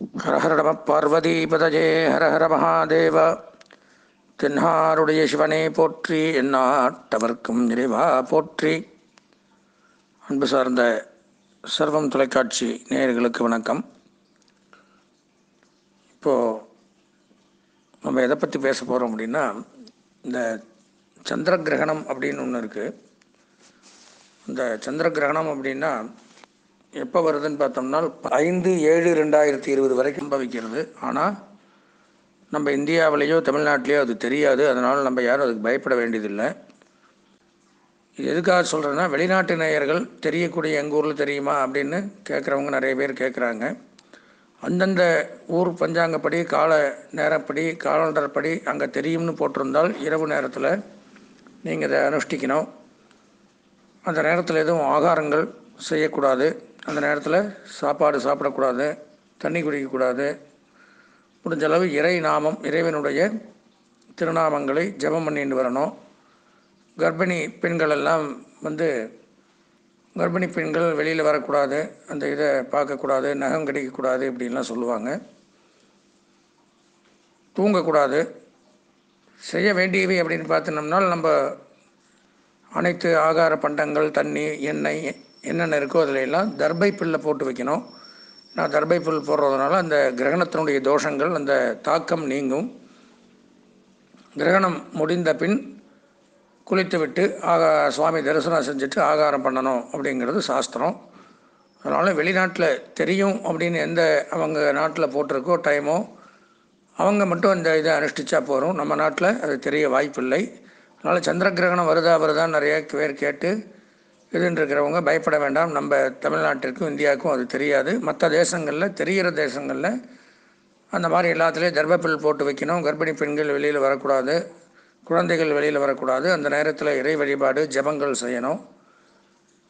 ஹர ஹர நம பார்வதிபதஜே ஹர ஹர மகாதேவ தென்னாருடைய சிவனே போற்றி எந்நாட்டவர்க்கும் நிறைவா போற்றி. அன்பு சார்ந்த சர்வம் தொலைக்காட்சி நேயர்களுக்கு வணக்கம். இப்போது நம்ம எதை பற்றி பேச போகிறோம் அப்படின்னா இந்த சந்திர கிரகணம் அப்படின்னு ஒன்று இருக்குது இந்த சந்திர கிரகணம் அப்படின்னா எப்போ வருதுன்னு பார்த்தோம்னா ஐந்து ஏழு ரெண்டாயிரத்தி இருபது வரைக்கும் சம்பவிக்கிறது ஆனால் நம்ம இந்தியாவிலேயோ தமிழ்நாட்டிலேயோ அது தெரியாது. அதனால் நம்ம யாரும் அதுக்கு பயப்பட வேண்டியதில்லை. இது எதுக்காக சொல்கிறேன்னா வெளிநாட்டு நேயர்கள் தெரியக்கூடிய எங்கள் ஊரில் தெரியுமா அப்படின்னு கேட்குறவங்க நிறைய பேர் கேட்குறாங்க அந்தந்த ஊர் பஞ்சாங்கப்படி கால நேரப்படி காலண்டர் படி அங்கே தெரியும்னு போட்டிருந்தால் இரவு நேரத்தில் நீங்கள் இதை அனுஷ்டிக்கணும். அந்த நேரத்தில் எதுவும் ஆகாரங்கள் செய்யக்கூடாது. அந்த நேரத்தில் சாப்பாடு சாப்பிடக்கூடாது தண்ணி குடிக்கக்கூடாது. முடிஞ்ச அளவு இறை நாமம் இறைவனுடைய திருநாமங்களை ஜெபம் பண்ணிட்டு வரணும். கர்ப்பிணி பெண்கள் எல்லாம் வந்து கர்ப்பிணி பெண்கள் வெளியில் வரக்கூடாது அந்த இதை பார்க்கக்கூடாது நகம் கிடைக்கக்கூடாது இப்படின்லாம் சொல்லுவாங்க. தூங்கக்கூடாது. செய்ய வேண்டியவை அப்படின்னு பார்த்தோம்னால் நம்ம அனைத்து ஆகார பண்டங்கள் தண்ணி எண்ணெய் என்னென்ன இருக்கோ அதில் எல்லாம் தர்பை புல்லை போட்டு வைக்கணும். நான் தர்பை புல் போடுறதுனால அந்த கிரகணத்தினுடைய தோஷங்கள் அந்த தாக்கம் நீங்கும். கிரகணம் முடிந்த பின் குளித்துவிட்டு ஆகா சுவாமி தரிசனம் செஞ்சுட்டு ஆகாரம் பண்ணணும் அப்படிங்கிறது சாஸ்திரம். அதனால் வெளிநாட்டில் தெரியும் அப்படின்னு எந்த அவங்க நாட்டில் போட்டிருக்கோ டைமோ அவங்க மட்டும் அந்த இதை அனுஷ்டிச்சா போகிறோம் நம்ம நாட்டில் அது தெரிய வாய்ப்பில்லை. அதனால் சந்திர கிரகணம் வருதா வருதான்னு நிறைய பேர் கேட்டு இதுன்னு இருக்கிறவங்க பயப்பட வேண்டாம். நம்ம தமிழ்நாட்டிற்கும் இந்தியாவுக்கும் அது தெரியாது. மற்ற தேசங்களில் தெரிகிற தேசங்களில் அந்த மாதிரி எல்லாத்துலேயும் கர்ப்பப்பில் போட்டு வைக்கணும். கர்ப்பிணி பெண்கள் வெளியில் வரக்கூடாது. குழந்தைகள் வெளியில் வரக்கூடாது. அந்த நேரத்தில் இறை வழிபாடு ஜபங்கள் செய்யணும்.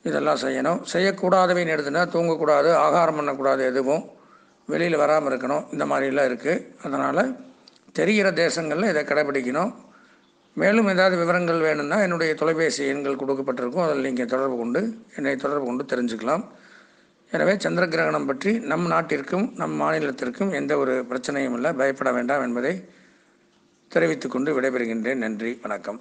இதெல்லாம் செய்யணும். செய்யக்கூடாதவைன்னு எடுத்துனா தூங்கக்கூடாது ஆகாரம் பண்ணக்கூடாது எதுவும். வெளியில் வராமல் இருக்கணும். இந்த மாதிரிலாம் இருக்குது அதனால் தெரிகிற தேசங்களில் இதை கடைபிடிக்கணும். மேலும் ஏதாவது விவரங்கள் வேணும்னா என்னுடைய தொலைபேசி எண்கள் கொடுக்கப்பட்டிருக்கும். அதில் நீங்கள் தொடர்பு கொண்டு என்னை தொடர்பு கொண்டு தெரிஞ்சுக்கலாம். எனவே சந்திர கிரகணம் பற்றி நம் நாட்டிற்கும் நம் மாநிலத்திற்கும் எந்த ஒரு பிரச்சனையும் இல்லை. பயப்பட வேண்டாம் என்பதை தெரிவித்துக்கொண்டு விடைபெறுகின்றேன். நன்றி வணக்கம்.